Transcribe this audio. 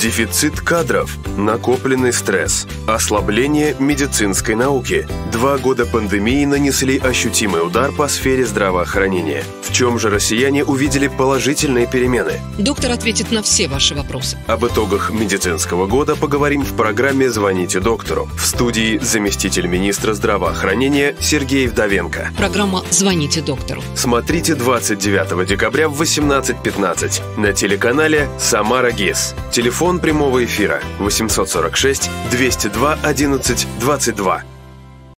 Дефицит кадров, накопленный стресс, ослабление медицинской науки. Два года пандемии нанесли ощутимый удар по сфере здравоохранения. В чем же россияне увидели положительные перемены? Доктор ответит на все ваши вопросы. Об итогах медицинского года поговорим в программе «Звоните доктору». В студии заместитель министра здравоохранения Сергей Вдовенко. Программа «Звоните доктору». Смотрите 29 декабря в 18.15 на телеканале «Самара ГИС». Телефон прямого эфира 846 202 11 22.